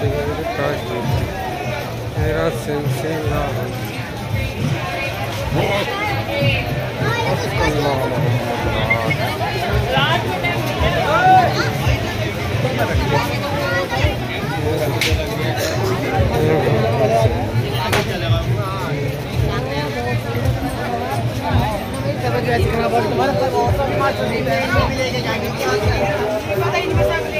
सिंह काश मेरा सिंह सिंह तुम्हारा पता ही नहीं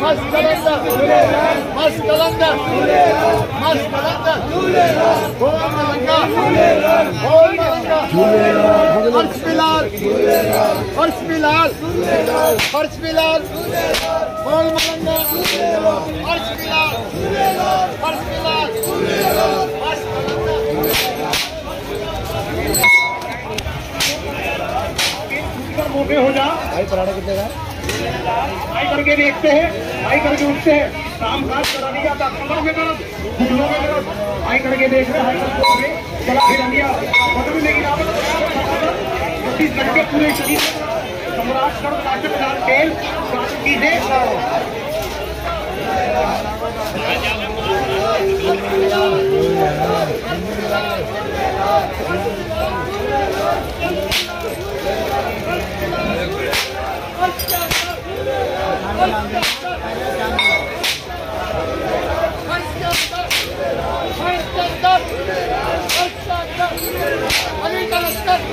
Maskalanlar! Maskalanlar! Maskalanlar! Kormalanga! Kormalanga! Harç Bilal! Harç Bilal! Harç Bilal! Kormalanga! Harç Bilal! Harç Bilal! मोटे हो जा। भाई पराठा कितने का? आई करके देखते हैं आई करके उठते हैं। काम काज करा नहीं जाता दर्द घुटनों में दर्द आई करके देख रहे हाई करके। चला फिर लिया बदल लेकिन आप छत्तीस घंटे पूरे शरीर सम्राट कर नाटक लाल तेल की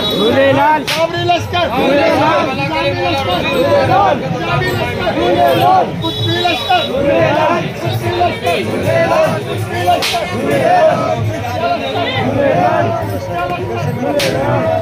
लश्कर झूलेलाल कावड़ी लश्कर झूलेलाल कावड़ी लश्कर झूलेलाल कावड़ी लश्कर झूलेलाल कुत्ती लश्कर झूलेलाल कुत्ती लश्कर झूलेलाल कुत्ती लश्कर झूलेलाल झूलेलाल झूलेलाल